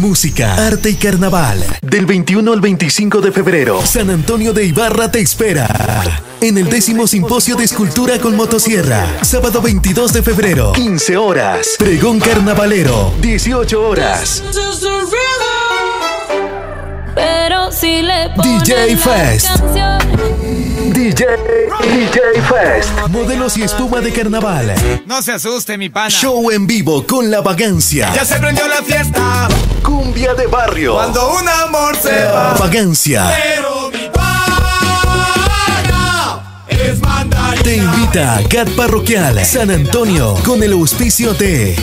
Música, arte y carnaval. Del 21 al 25 de febrero, San Antonio de Ibarra te espera. En el décimo simposio de escultura con motosierra. Sábado 22 de febrero, 15 horas. Pregón carnavalero, 18 horas. Pero si le DJ Fest. DJ, DJ Fest. Modelos y espuma de carnaval. No se asuste, mi pana. Show en vivo con la vagancia. Ya se prendió la fiesta. Cumbia de barrio. Cuando un amor se va. Vagancia. Pero mi pana es mandarina. Te invita a CAT Parroquial San Antonio con el auspicio de